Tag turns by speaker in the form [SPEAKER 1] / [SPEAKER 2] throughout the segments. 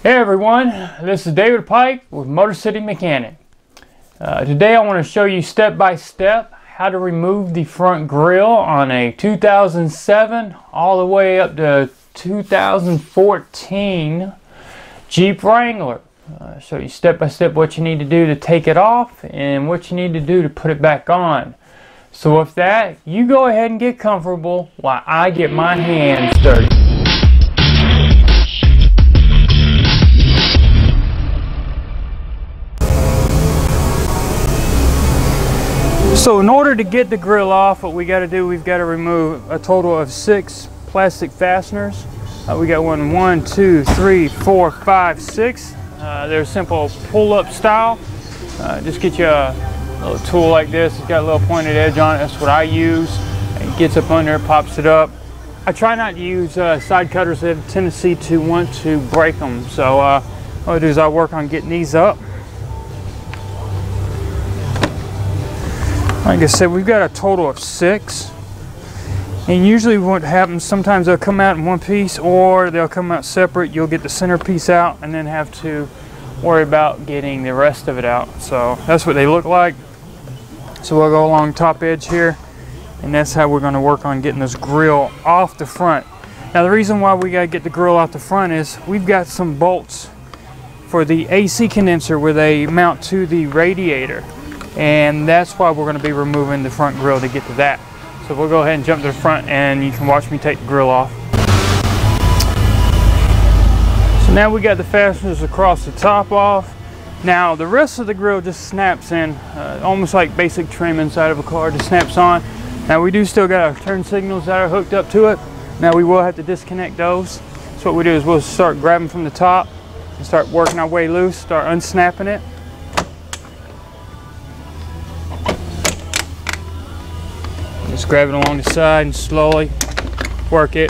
[SPEAKER 1] Hey everyone, this is David Pike with Motor City Mechanic. Uh, today I want to show you step by step how to remove the front grille on a 2007 all the way up to 2014 Jeep Wrangler. Uh, show you step by step what you need to do to take it off and what you need to do to put it back on. So with that, you go ahead and get comfortable while I get my hands dirty. So in order to get the grill off, what we got to do, we've got to remove a total of six plastic fasteners. Uh, we got one, one, two, three, four, five, six. Uh, they're simple pull-up style. Uh, just get you a little tool like this. It's got a little pointed edge on it. That's what I use. It gets up under, pops it up. I try not to use uh, side cutters. They have a tendency to want to break them. So uh, what I do is I work on getting these up. Like I said, we've got a total of six. And usually what happens, sometimes they'll come out in one piece or they'll come out separate. You'll get the center piece out and then have to worry about getting the rest of it out. So that's what they look like. So we'll go along top edge here and that's how we're gonna work on getting this grill off the front. Now the reason why we gotta get the grill off the front is we've got some bolts for the AC condenser where they mount to the radiator and that's why we're going to be removing the front grill to get to that. So we'll go ahead and jump to the front and you can watch me take the grill off. So now we got the fasteners across the top off. Now the rest of the grill just snaps in, uh, almost like basic trim inside of a car, just snaps on. Now we do still got our turn signals that are hooked up to it. Now we will have to disconnect those. So what we do is we'll start grabbing from the top and start working our way loose, start unsnapping it. Just grab it along the side and slowly work it.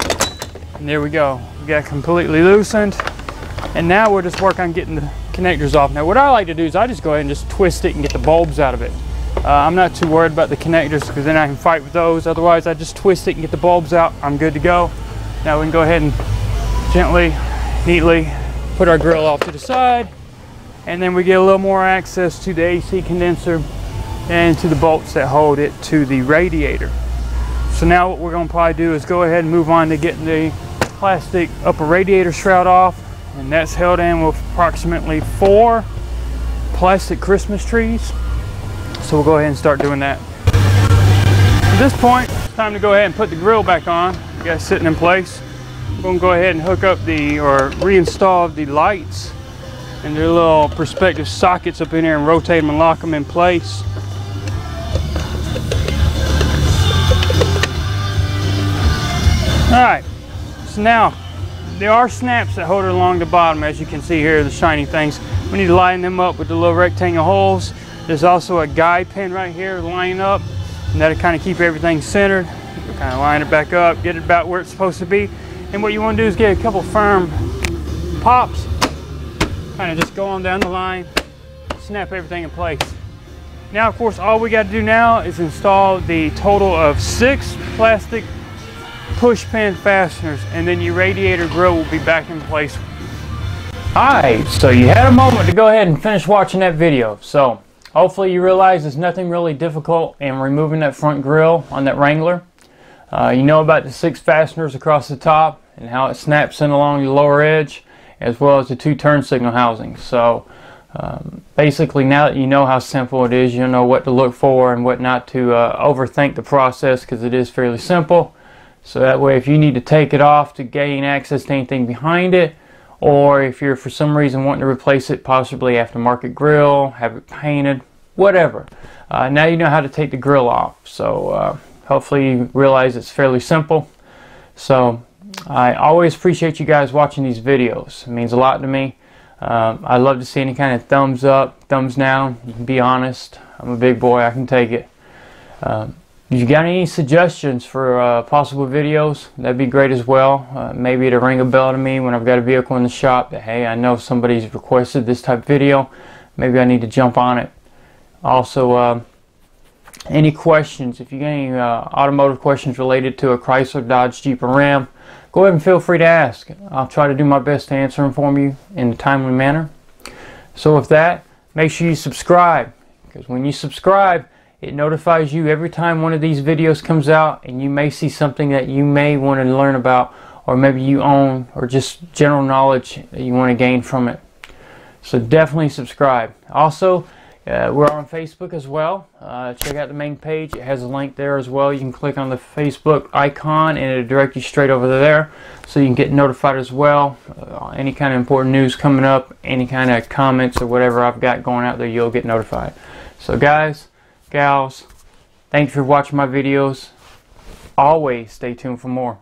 [SPEAKER 1] And there we go. We got completely loosened. And now we're just working on getting the connectors off. Now what I like to do is I just go ahead and just twist it and get the bulbs out of it. Uh, I'm not too worried about the connectors because then I can fight with those. Otherwise I just twist it and get the bulbs out. I'm good to go. Now we can go ahead and gently, neatly put our grill off to the side. And then we get a little more access to the AC condenser and to the bolts that hold it to the radiator. So now what we're going to probably do is go ahead and move on to getting the plastic upper radiator shroud off and that's held in with approximately four plastic Christmas trees. So we'll go ahead and start doing that. At this point, it's time to go ahead and put the grill back on. You guys sitting in place. We're going to go ahead and hook up the, or reinstall the lights and their little perspective sockets up in here and rotate them and lock them in place. All right, so now there are snaps that hold it along the bottom as you can see here, the shiny things. We need to line them up with the little rectangle holes. There's also a guide pin right here lining up and that'll kind of keep everything centered. You'll kind of line it back up, get it about where it's supposed to be. And what you want to do is get a couple firm pops, kind of just go on down the line, snap everything in place. Now, of course, all we got to do now is install the total of six plastic push pin fasteners and then your radiator grill will be back in place. Alright, so you had a moment to go ahead and finish watching that video. So hopefully you realize there's nothing really difficult in removing that front grill on that Wrangler. Uh, you know about the six fasteners across the top and how it snaps in along the lower edge as well as the two turn signal housings. So um, basically now that you know how simple it is, you'll know what to look for and what not to uh, overthink the process because it is fairly simple. So that way if you need to take it off to gain access to anything behind it, or if you're for some reason wanting to replace it, possibly aftermarket grill, have it painted, whatever. Uh, now you know how to take the grill off. So uh, hopefully you realize it's fairly simple. So I always appreciate you guys watching these videos. It means a lot to me. Um, I love to see any kind of thumbs up, thumbs down. Be honest. I'm a big boy. I can take it. Um, if you got any suggestions for uh, possible videos, that'd be great as well. Uh, maybe to ring a bell to me when I've got a vehicle in the shop that, hey, I know somebody's requested this type of video. Maybe I need to jump on it. Also, uh, any questions, if you got any uh, automotive questions related to a Chrysler, Dodge, Jeep, or Ram, go ahead and feel free to ask. I'll try to do my best to answer them for you in a timely manner. So with that, make sure you subscribe because when you subscribe, it notifies you every time one of these videos comes out and you may see something that you may want to learn about or maybe you own or just general knowledge that you want to gain from it. So definitely subscribe. Also, uh, we're on Facebook as well. Uh, check out the main page. It has a link there as well. You can click on the Facebook icon and it'll direct you straight over there so you can get notified as well. Uh, any kind of important news coming up, any kind of comments or whatever I've got going out there, you'll get notified. So guys, gals, thank you for watching my videos. Always stay tuned for more.